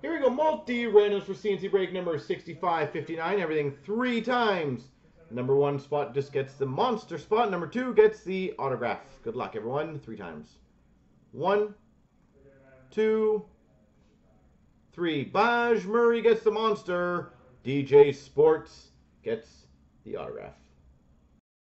Here we go, multi-randoms for CNC break number 6559. Everything three times. Number one spot just gets the monster spot. Number two gets the autograph. Good luck, everyone. Three times. One, two, three. Baj Murray gets the monster. DJ Sports gets the autograph.